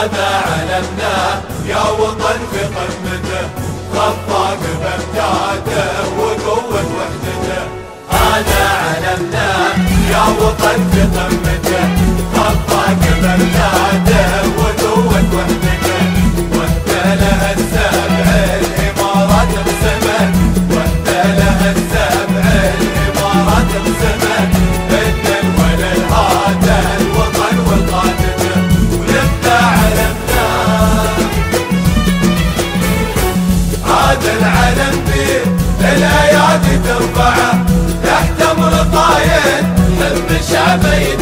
هذا علمناه يا وطن في قمته؟ خفاق بامداده وقوة وحدته. هذا علمناه يا وطن في قمته؟ خفاق بامداده وقوة وحدته. وحده لها السبع الإمارات بسمة. وحده لها السبع الإمارات بسمة. صوت العلم فيه الايادي ترفعه تحت أمر طايد هم شافي